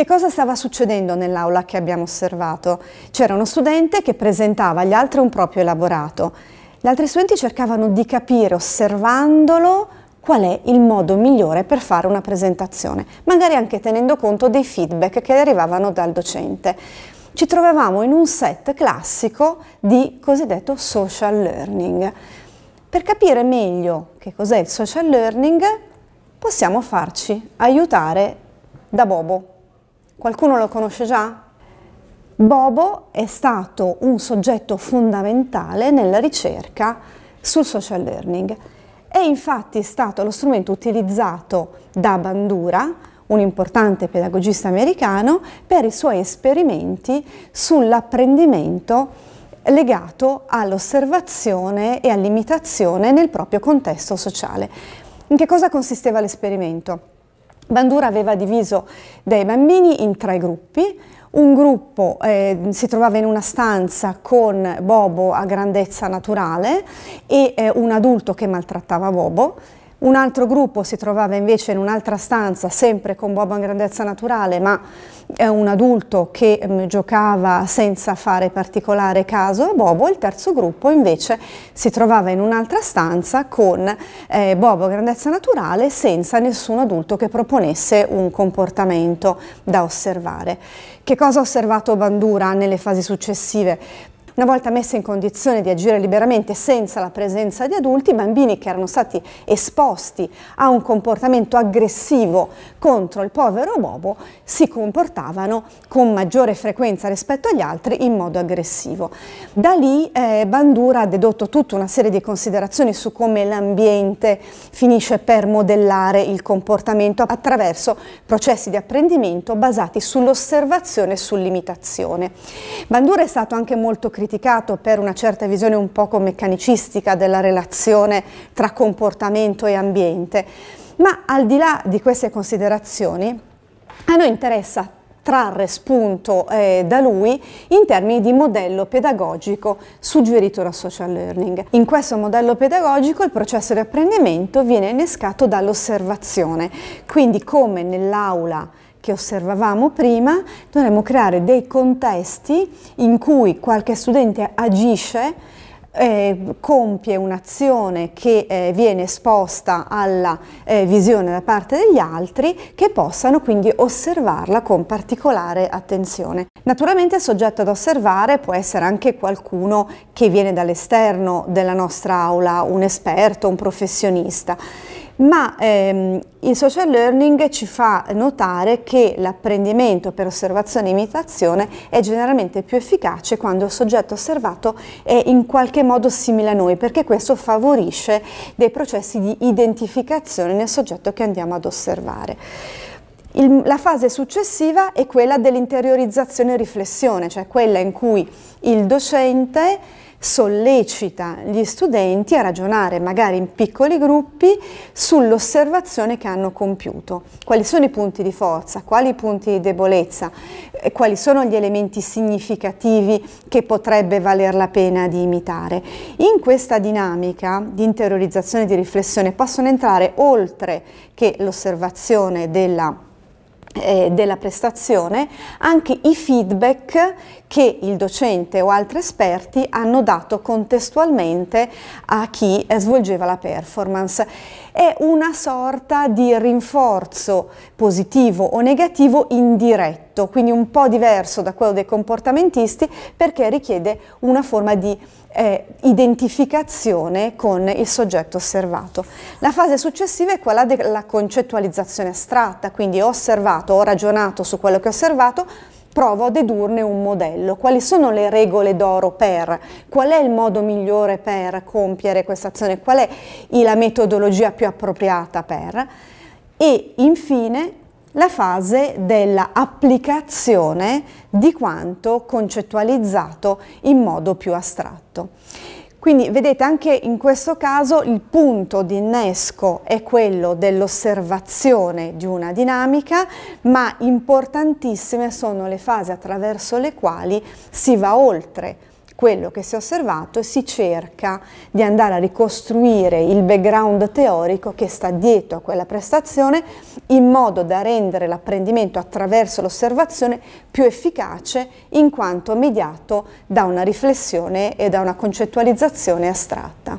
Che cosa stava succedendo nell'aula che abbiamo osservato? C'era uno studente che presentava agli altri un proprio elaborato. Gli altri studenti cercavano di capire, osservandolo, qual è il modo migliore per fare una presentazione, magari anche tenendo conto dei feedback che arrivavano dal docente. Ci trovavamo in un set classico di cosiddetto social learning. Per capire meglio che cos'è il social learning possiamo farci aiutare da Bobo. Qualcuno lo conosce già? Bobo è stato un soggetto fondamentale nella ricerca sul social learning. È infatti stato lo strumento utilizzato da Bandura, un importante pedagogista americano, per i suoi esperimenti sull'apprendimento legato all'osservazione e all'imitazione nel proprio contesto sociale. In che cosa consisteva l'esperimento? Bandura aveva diviso dei bambini in tre gruppi, un gruppo eh, si trovava in una stanza con Bobo a grandezza naturale e eh, un adulto che maltrattava Bobo un altro gruppo si trovava invece in un'altra stanza, sempre con Bobo in grandezza naturale, ma è un adulto che mh, giocava senza fare particolare caso a Bobo. Il terzo gruppo invece si trovava in un'altra stanza con eh, Bobo a grandezza naturale senza nessun adulto che proponesse un comportamento da osservare. Che cosa ha osservato Bandura nelle fasi successive? Una volta messe in condizione di agire liberamente senza la presenza di adulti, i bambini che erano stati esposti a un comportamento aggressivo contro il povero Bobo si comportavano con maggiore frequenza rispetto agli altri in modo aggressivo. Da lì eh, Bandura ha dedotto tutta una serie di considerazioni su come l'ambiente finisce per modellare il comportamento attraverso processi di apprendimento basati sull'osservazione e sull'imitazione. Bandura è stato anche molto criticato criticato per una certa visione un poco meccanicistica della relazione tra comportamento e ambiente, ma al di là di queste considerazioni a noi interessa trarre spunto eh, da lui in termini di modello pedagogico suggerito da social learning. In questo modello pedagogico il processo di apprendimento viene innescato dall'osservazione, quindi come nell'aula che osservavamo prima, dovremmo creare dei contesti in cui qualche studente agisce eh, compie un'azione che eh, viene esposta alla eh, visione da parte degli altri che possano quindi osservarla con particolare attenzione. Naturalmente il soggetto da osservare può essere anche qualcuno che viene dall'esterno della nostra aula, un esperto, un professionista ma ehm, il social learning ci fa notare che l'apprendimento per osservazione e imitazione è generalmente più efficace quando il soggetto osservato è in qualche modo simile a noi, perché questo favorisce dei processi di identificazione nel soggetto che andiamo ad osservare. Il, la fase successiva è quella dell'interiorizzazione e riflessione, cioè quella in cui il docente sollecita gli studenti a ragionare magari in piccoli gruppi sull'osservazione che hanno compiuto. Quali sono i punti di forza, quali i punti di debolezza, quali sono gli elementi significativi che potrebbe valer la pena di imitare. In questa dinamica di interiorizzazione e di riflessione possono entrare oltre che l'osservazione della della prestazione anche i feedback che il docente o altri esperti hanno dato contestualmente a chi eh, svolgeva la performance. È una sorta di rinforzo positivo o negativo indiretto, quindi un po' diverso da quello dei comportamentisti perché richiede una forma di eh, identificazione con il soggetto osservato. La fase successiva è quella della concettualizzazione astratta, quindi ho osservato, ho ragionato su quello che ho osservato, provo a dedurne un modello. Quali sono le regole d'oro per? Qual è il modo migliore per compiere questa azione? Qual è la metodologia più appropriata per? E infine la fase dell'applicazione di quanto concettualizzato in modo più astratto. Quindi vedete anche in questo caso il punto di innesco è quello dell'osservazione di una dinamica, ma importantissime sono le fasi attraverso le quali si va oltre quello che si è osservato e si cerca di andare a ricostruire il background teorico che sta dietro a quella prestazione in modo da rendere l'apprendimento attraverso l'osservazione più efficace in quanto mediato da una riflessione e da una concettualizzazione astratta.